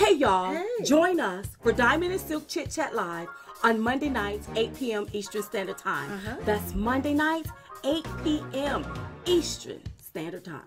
Hey, y'all. Hey. Join us for Diamond and Silk Chit Chat Live on Monday nights, 8 p.m. Eastern Standard Time. Uh-huh. That's Monday nights, 8 p.m. Eastern Standard Time.